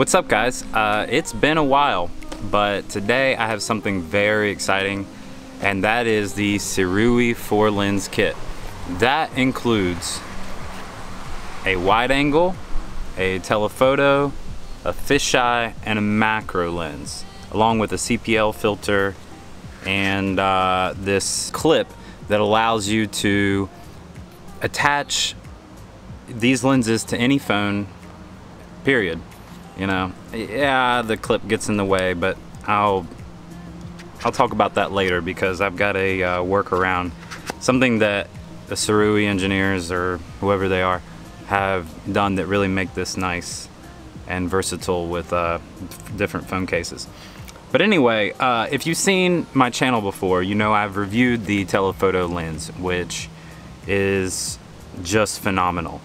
What's up guys? Uh, it's been a while, but today I have something very exciting and that is the Sirui 4 lens kit. That includes a wide angle, a telephoto, a fisheye, and a macro lens, along with a CPL filter and uh, this clip that allows you to attach these lenses to any phone, period. You know, yeah, the clip gets in the way, but I'll I'll talk about that later because I've got a uh, workaround, something that the Sirui engineers or whoever they are have done that really make this nice and versatile with uh, different phone cases. But anyway, uh, if you've seen my channel before, you know I've reviewed the telephoto lens, which is just phenomenal.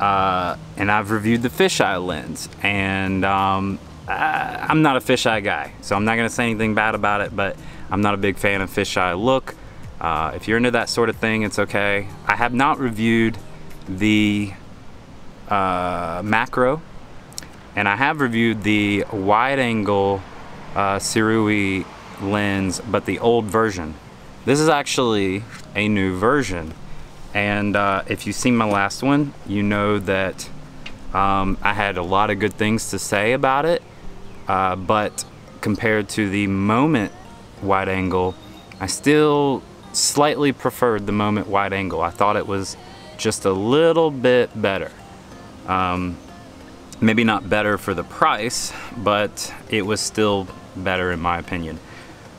Uh, and I've reviewed the fisheye lens, and um, I, I'm not a fisheye guy, so I'm not gonna say anything bad about it, but I'm not a big fan of fisheye look. Uh, if you're into that sort of thing, it's okay. I have not reviewed the uh, macro, and I have reviewed the wide angle uh, Sirui lens, but the old version. This is actually a new version. And uh, if you've seen my last one, you know that um, I had a lot of good things to say about it. Uh, but compared to the Moment wide angle, I still slightly preferred the Moment wide angle. I thought it was just a little bit better. Um, maybe not better for the price, but it was still better in my opinion.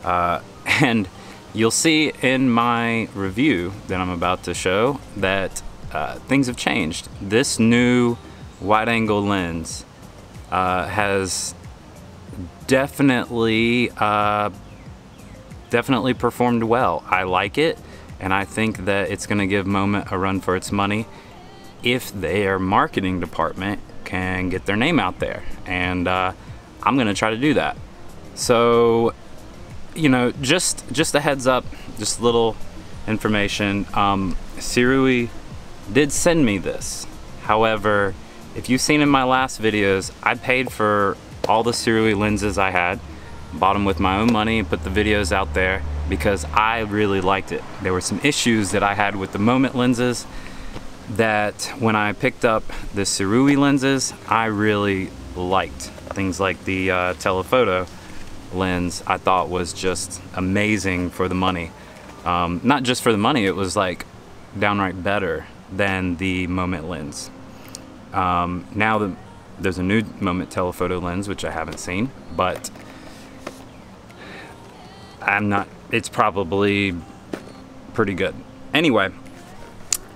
Uh, and you'll see in my review that I'm about to show that uh, things have changed. This new wide angle lens uh, has definitely uh, definitely performed well. I like it and I think that it's gonna give Moment a run for its money if their marketing department can get their name out there and uh, I'm gonna try to do that. So, you know, just just a heads up, just little information. Um, Sirui did send me this. However, if you've seen in my last videos, I paid for all the Sirui lenses I had, bought them with my own money and put the videos out there because I really liked it. There were some issues that I had with the Moment lenses that when I picked up the Sirui lenses, I really liked. Things like the uh, telephoto lens I thought was just amazing for the money. Um, not just for the money, it was like downright better than the Moment lens. Um, now the, there's a new Moment telephoto lens, which I haven't seen, but I'm not, it's probably pretty good. Anyway,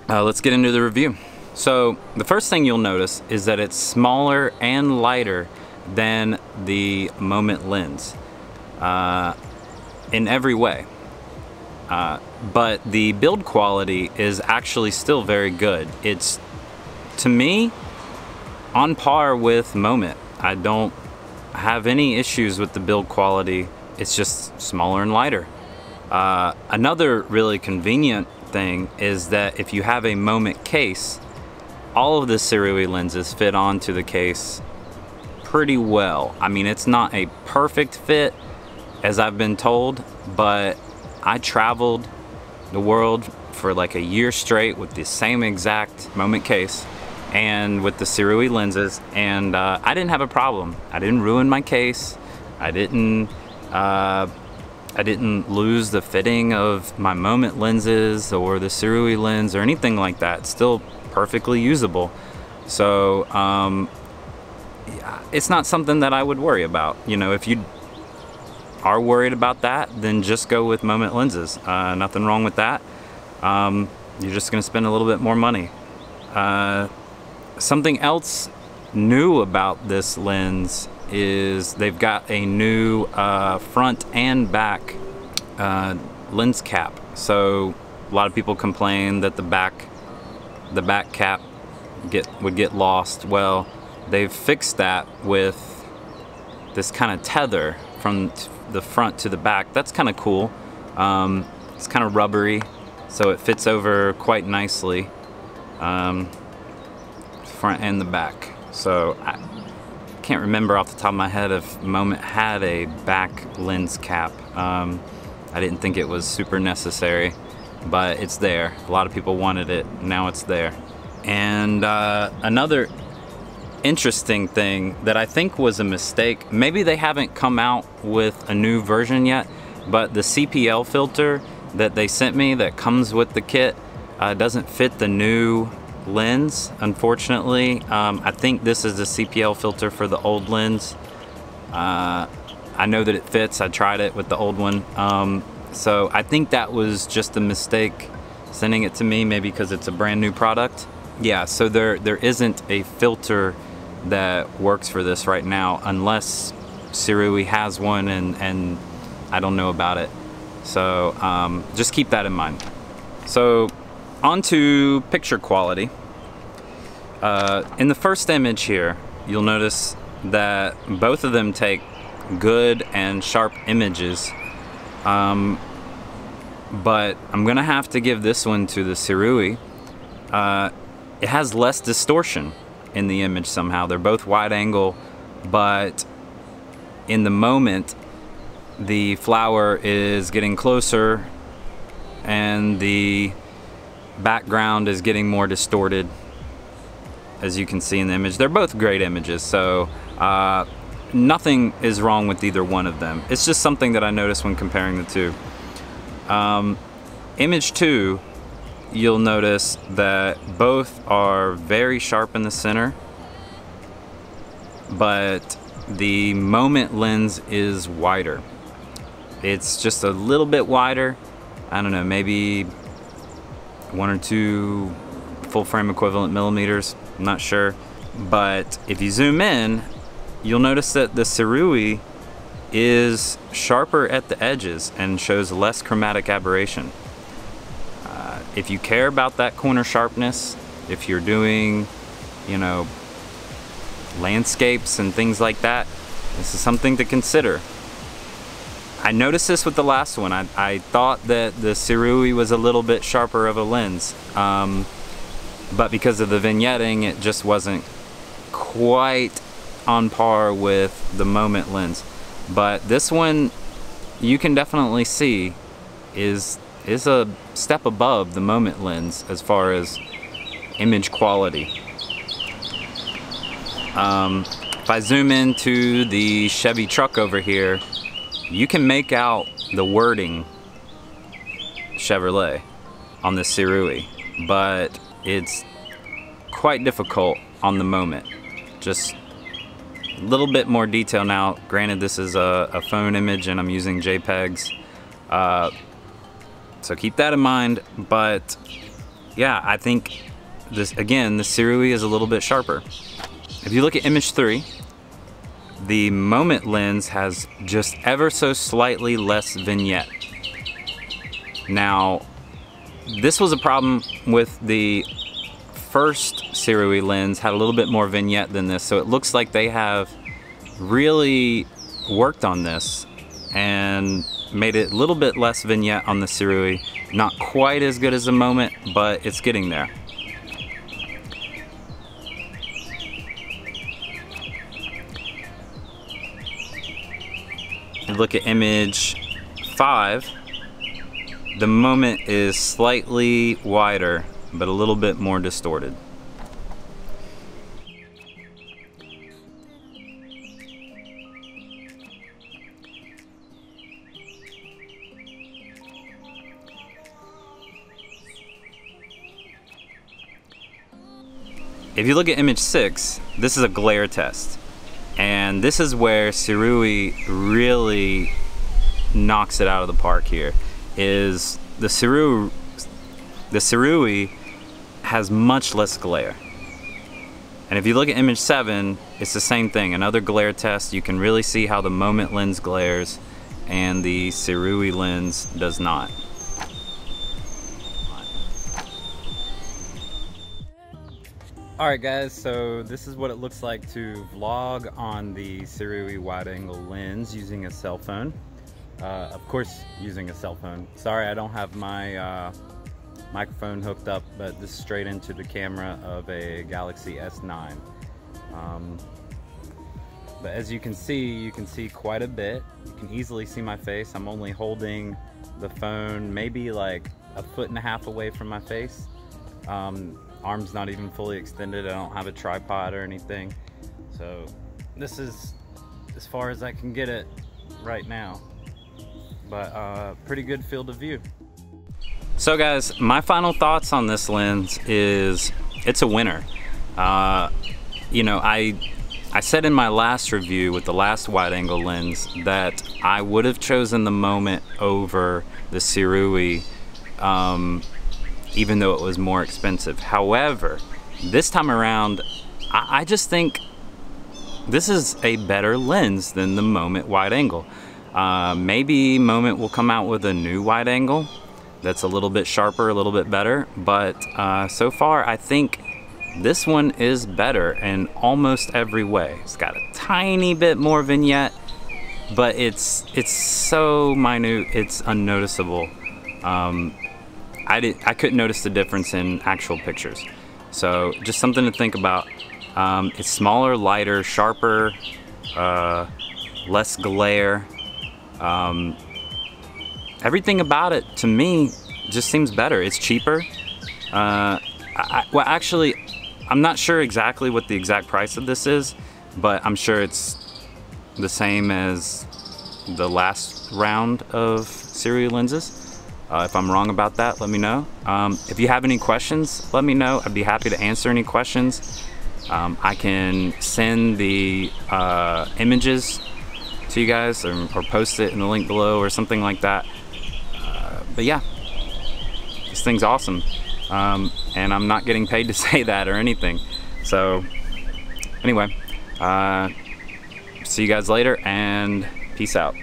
uh, let's get into the review. So the first thing you'll notice is that it's smaller and lighter than the Moment lens uh, in every way. Uh, but the build quality is actually still very good. It's, to me, on par with Moment. I don't have any issues with the build quality. It's just smaller and lighter. Uh, another really convenient thing is that if you have a Moment case, all of the Sirui lenses fit onto the case pretty well. I mean, it's not a perfect fit, as I've been told, but I traveled the world for like a year straight with the same exact moment case and with the Sirui lenses and uh, I didn't have a problem. I didn't ruin my case. I didn't uh, I didn't lose the fitting of my moment lenses or the Sirui lens or anything like that. Still perfectly usable. So um, it's not something that I would worry about. You know, if you are worried about that, then just go with Moment lenses. Uh, nothing wrong with that. Um, you're just going to spend a little bit more money. Uh, something else new about this lens is they've got a new uh, front and back uh, lens cap. So a lot of people complain that the back the back cap get would get lost. Well, they've fixed that with this kind of tether from the front to the back. That's kind of cool. Um, it's kind of rubbery, so it fits over quite nicely, um, front and the back. So I can't remember off the top of my head if Moment had a back lens cap. Um, I didn't think it was super necessary, but it's there. A lot of people wanted it, now it's there. And uh, another interesting thing that I think was a mistake, maybe they haven't come out with a new version yet, but the CPL filter that they sent me that comes with the kit uh, doesn't fit the new lens, unfortunately. Um, I think this is the CPL filter for the old lens. Uh, I know that it fits, I tried it with the old one. Um, so I think that was just a mistake sending it to me, maybe because it's a brand new product. Yeah, so there there isn't a filter that works for this right now unless Sirui has one and, and I don't know about it. So um, just keep that in mind. So on to picture quality. Uh, in the first image here, you'll notice that both of them take good and sharp images. Um, but I'm gonna have to give this one to the Sirui. Uh, it has less distortion in the image somehow. They're both wide angle, but in the moment, the flower is getting closer and the background is getting more distorted as you can see in the image. They're both great images, so uh, nothing is wrong with either one of them. It's just something that I noticed when comparing the two. Um, image two you'll notice that both are very sharp in the center, but the moment lens is wider. It's just a little bit wider. I don't know, maybe one or two full frame equivalent millimeters, I'm not sure. But if you zoom in, you'll notice that the Sirui is sharper at the edges and shows less chromatic aberration if you care about that corner sharpness, if you're doing, you know, landscapes and things like that, this is something to consider. I noticed this with the last one. I, I thought that the Sirui was a little bit sharper of a lens, um, but because of the vignetting, it just wasn't quite on par with the Moment lens. But this one, you can definitely see, is is a step above the moment lens as far as image quality. Um, if I zoom into the Chevy truck over here, you can make out the wording Chevrolet on the Sirui, but it's quite difficult on the moment. Just a little bit more detail now. Granted, this is a, a phone image and I'm using JPEGs. Uh, so keep that in mind, but yeah, I think this, again, the Sirui is a little bit sharper. If you look at image three, the moment lens has just ever so slightly less vignette. Now, this was a problem with the first Sirui lens, had a little bit more vignette than this, so it looks like they have really worked on this and made it a little bit less vignette on the Sirui. Not quite as good as the Moment, but it's getting there. look at image five, the moment is slightly wider, but a little bit more distorted. If you look at image six, this is a glare test. And this is where Sirui really knocks it out of the park here, is the Sirui, the Sirui has much less glare. And if you look at image seven, it's the same thing, another glare test. You can really see how the moment lens glares and the Sirui lens does not. Alright guys, so this is what it looks like to vlog on the Sirui wide angle lens using a cell phone. Uh, of course using a cell phone. Sorry I don't have my uh, microphone hooked up, but this is straight into the camera of a Galaxy S9. Um, But as you can see, you can see quite a bit. You can easily see my face. I'm only holding the phone maybe like a foot and a half away from my face. Um, arm's not even fully extended. I don't have a tripod or anything. So this is as far as I can get it right now. But uh, pretty good field of view. So guys, my final thoughts on this lens is it's a winner. Uh, you know, I I said in my last review with the last wide angle lens that I would have chosen the Moment over the Sirui um, even though it was more expensive. However, this time around, I, I just think this is a better lens than the Moment wide angle. Uh, maybe Moment will come out with a new wide angle that's a little bit sharper, a little bit better, but uh, so far I think this one is better in almost every way. It's got a tiny bit more vignette, but it's it's so minute, it's unnoticeable. Um, I, did, I couldn't notice the difference in actual pictures. So just something to think about. Um, it's smaller, lighter, sharper, uh, less glare. Um, everything about it to me just seems better. It's cheaper. Uh, I, well, actually, I'm not sure exactly what the exact price of this is, but I'm sure it's the same as the last round of Sirui lenses. Uh, if I'm wrong about that, let me know. Um, if you have any questions, let me know. I'd be happy to answer any questions. Um, I can send the uh, images to you guys or, or, post it in the link below or something like that. Uh, but yeah, this thing's awesome. Um, and I'm not getting paid to say that or anything. So anyway, uh, see you guys later and peace out.